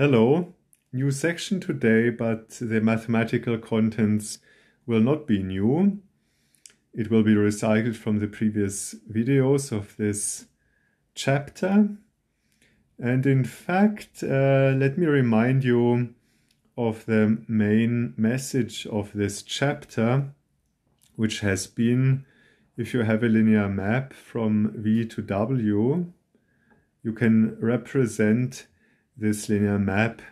Hello, new section today, but the mathematical contents will not be new. It will be recycled from the previous videos of this chapter. And in fact, uh, let me remind you of the main message of this chapter, which has been if you have a linear map from V to W, you can represent this linear map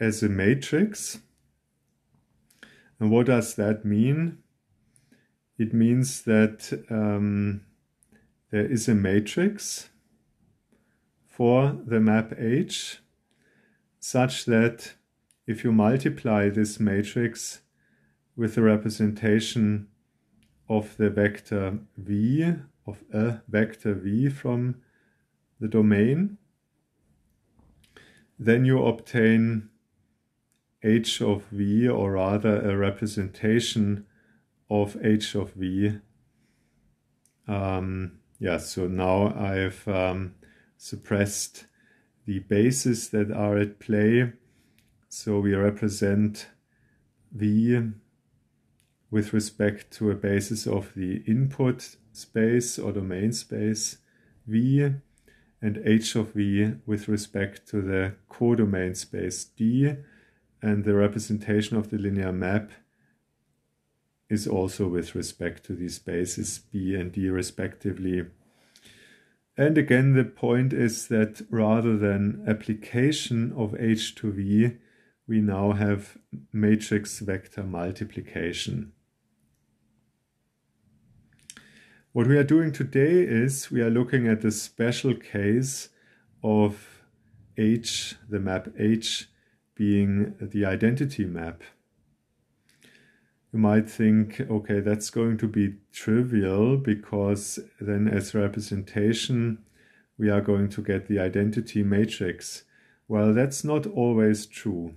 as a matrix. And what does that mean? It means that um, there is a matrix for the map H such that if you multiply this matrix with the representation of the vector v, of a vector v from the domain, then you obtain h of v, or rather a representation of h of v. Um, yeah, so now I've um, suppressed the bases that are at play. So we represent v with respect to a basis of the input space or domain space v and h of v with respect to the codomain space D, and the representation of the linear map is also with respect to these spaces B and D respectively. And again, the point is that rather than application of H to V, we now have matrix vector multiplication. What we are doing today is we are looking at the special case of H, the map H, being the identity map. You might think, okay, that's going to be trivial because then as representation, we are going to get the identity matrix. Well, that's not always true.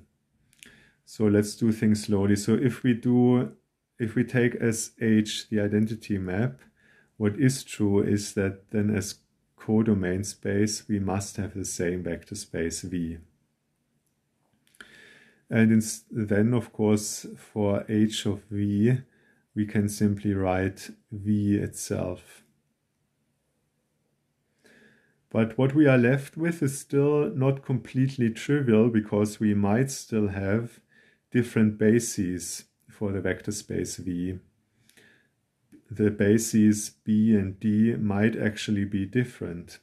So let's do things slowly. So if we do, if we take as H the identity map, what is true is that then as codomain space, we must have the same vector space V. And then, of course, for h of v, we can simply write v itself. But what we are left with is still not completely trivial because we might still have different bases for the vector space v the bases B and D might actually be different.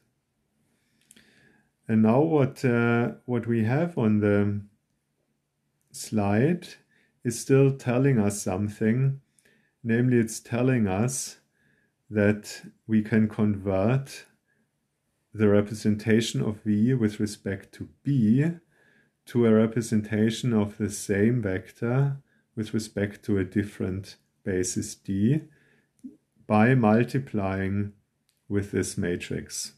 And now what, uh, what we have on the slide is still telling us something. Namely, it's telling us that we can convert the representation of V with respect to B to a representation of the same vector with respect to a different basis D by multiplying with this matrix.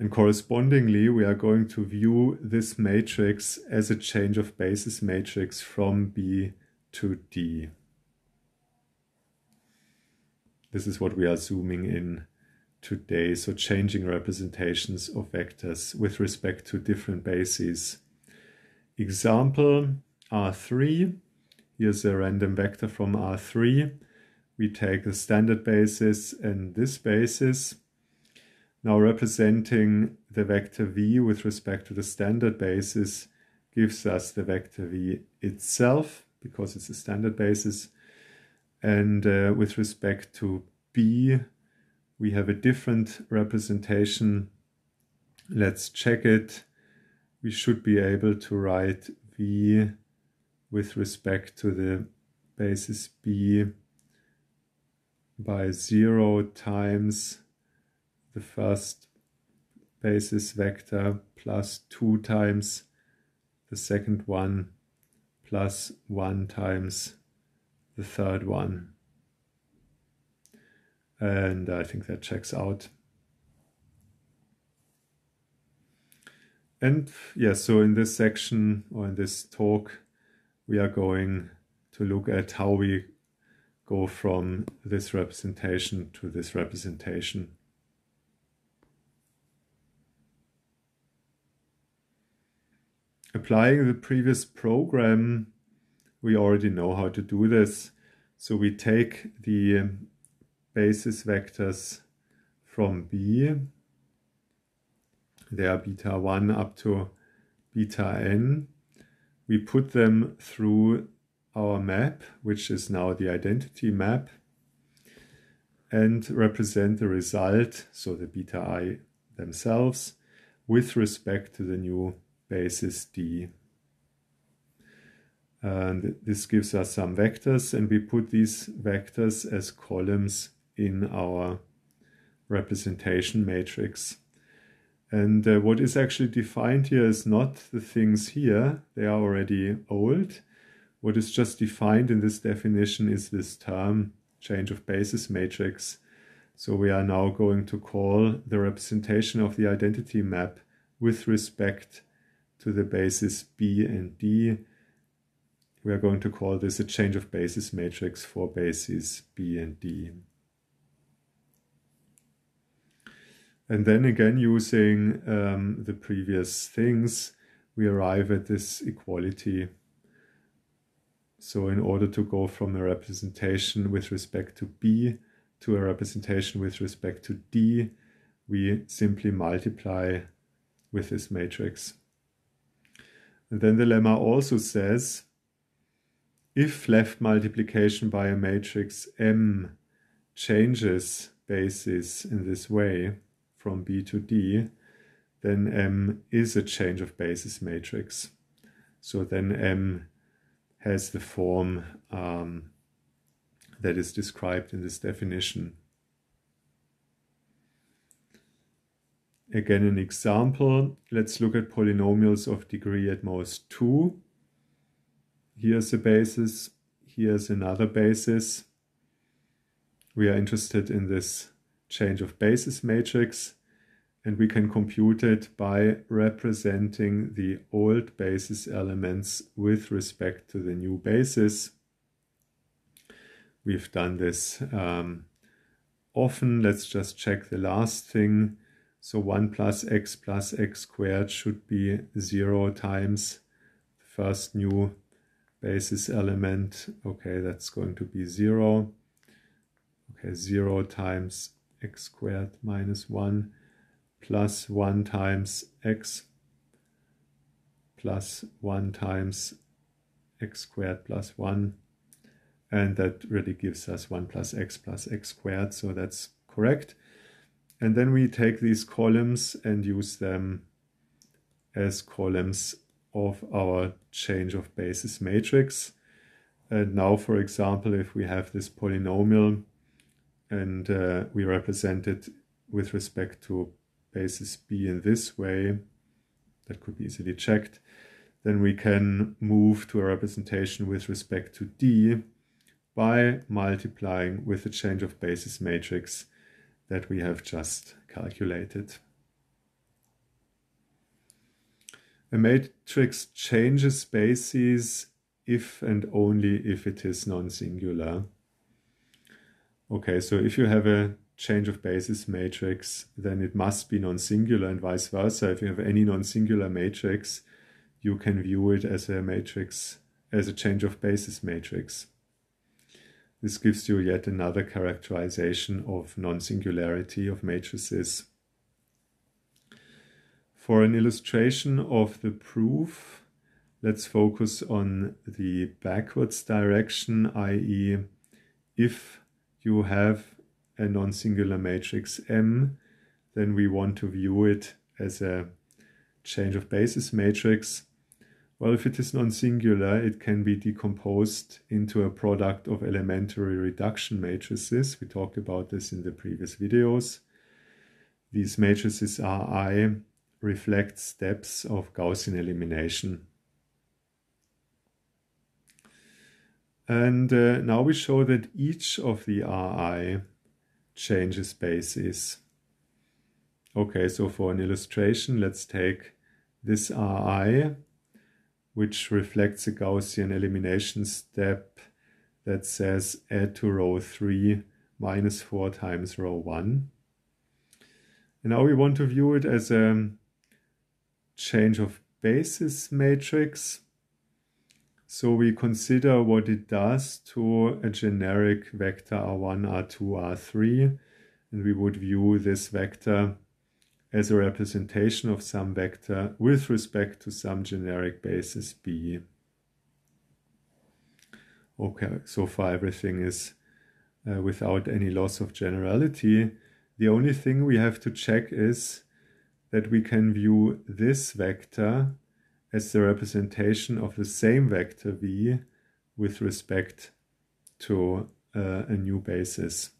And correspondingly, we are going to view this matrix as a change of basis matrix from B to D. This is what we are zooming in today. So changing representations of vectors with respect to different bases. Example R3. Here's a random vector from R3 we take the standard basis and this basis. Now representing the vector v with respect to the standard basis gives us the vector v itself because it's a standard basis. And uh, with respect to b, we have a different representation. Let's check it. We should be able to write v with respect to the basis b by 0 times the first basis vector plus 2 times the second one plus 1 times the third one. And I think that checks out. And yes, yeah, so in this section or in this talk, we are going to look at how we go from this representation to this representation. applying the previous program, we already know how to do this. So we take the um, basis vectors from B, they are beta 1 up to beta n. We put them through our map, which is now the identity map, and represent the result, so the beta i themselves, with respect to the new basis d. And this gives us some vectors, and we put these vectors as columns in our representation matrix. And uh, what is actually defined here is not the things here, they are already old. What is just defined in this definition is this term change of basis matrix. So we are now going to call the representation of the identity map with respect to the basis B and D. We are going to call this a change of basis matrix for bases B and D. And then again, using um, the previous things, we arrive at this equality. So in order to go from a representation with respect to B to a representation with respect to D, we simply multiply with this matrix. And then the lemma also says, if left multiplication by a matrix M changes basis in this way, from B to D, then M is a change of basis matrix. So then M has the form um, that is described in this definition. Again, an example. Let's look at polynomials of degree at most 2. Here's a basis. Here's another basis. We are interested in this change of basis matrix and we can compute it by representing the old basis elements with respect to the new basis. We've done this um, often. Let's just check the last thing. So 1 plus x plus x squared should be 0 times the first new basis element. Okay, that's going to be 0. Okay, 0 times x squared minus 1 plus 1 times x plus 1 times x squared plus 1 and that really gives us 1 plus x plus x squared. So that's correct. And then we take these columns and use them as columns of our change of basis matrix. And now for example if we have this polynomial and uh, we represent it with respect to basis b in this way, that could be easily checked, then we can move to a representation with respect to d by multiplying with the change of basis matrix that we have just calculated. A matrix changes bases if and only if it is non-singular. Okay, so if you have a change of basis matrix, then it must be non-singular and vice versa. If you have any non-singular matrix, you can view it as a matrix, as a change of basis matrix. This gives you yet another characterization of non-singularity of matrices. For an illustration of the proof, let's focus on the backwards direction, i.e. if you have a non-singular matrix M, then we want to view it as a change of basis matrix. Well, if it is non-singular, it can be decomposed into a product of elementary reduction matrices. We talked about this in the previous videos. These matrices Ri reflect steps of Gaussian elimination. And uh, now we show that each of the Ri changes basis. Okay, so for an illustration, let's take this Ri, which reflects a Gaussian elimination step that says add to row 3 minus 4 times row 1. And now we want to view it as a change of basis matrix. So we consider what it does to a generic vector R1, R2, R3, and we would view this vector as a representation of some vector with respect to some generic basis B. Okay, so far everything is uh, without any loss of generality. The only thing we have to check is that we can view this vector as the representation of the same vector v with respect to uh, a new basis.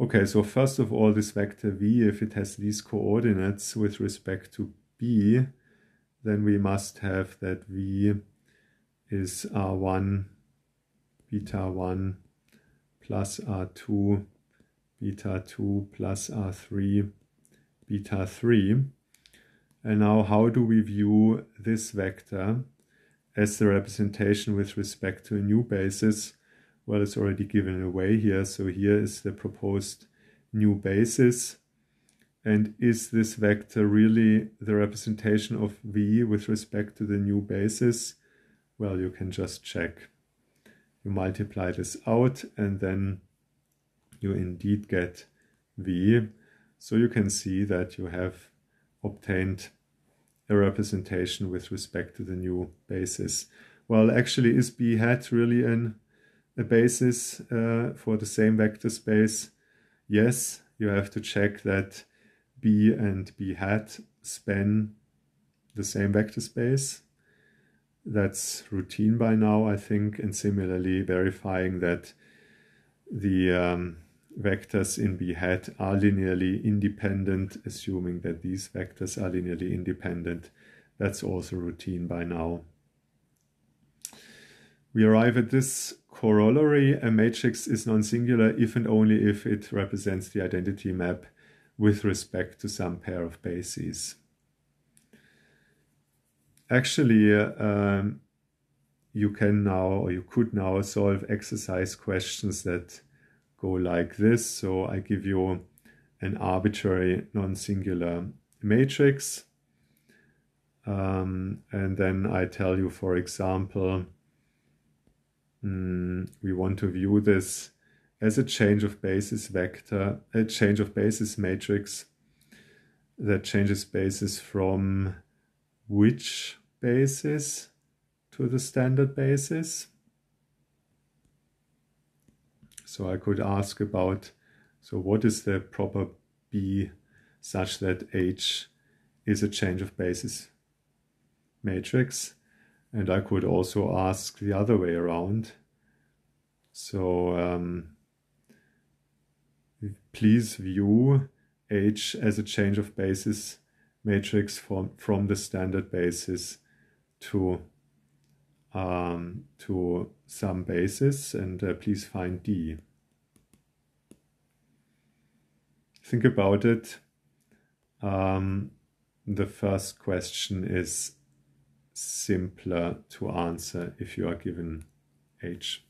Okay, so first of all, this vector v, if it has these coordinates with respect to b, then we must have that v is r1 beta 1 plus r2 beta 2 plus r3 beta 3. And now how do we view this vector as the representation with respect to a new basis? Well, it's already given away here. So here is the proposed new basis. And is this vector really the representation of V with respect to the new basis? Well, you can just check. You multiply this out and then you indeed get V. So you can see that you have obtained a representation with respect to the new basis. Well, actually, is B hat really an, a basis uh, for the same vector space? Yes, you have to check that B and B hat span the same vector space. That's routine by now, I think, and similarly verifying that the um, vectors in B hat are linearly independent, assuming that these vectors are linearly independent. That's also routine by now. We arrive at this corollary. A matrix is non-singular if and only if it represents the identity map with respect to some pair of bases. Actually, um, you can now, or you could now solve exercise questions that go like this. So I give you an arbitrary non-singular matrix. Um, and then I tell you, for example, mm, we want to view this as a change of basis vector, a change of basis matrix that changes basis from which basis to the standard basis. So I could ask about, so what is the proper B such that H is a change of basis matrix? And I could also ask the other way around. So um, please view H as a change of basis matrix from, from the standard basis to um, to some basis and uh, please find D. Think about it. Um, the first question is simpler to answer if you are given H.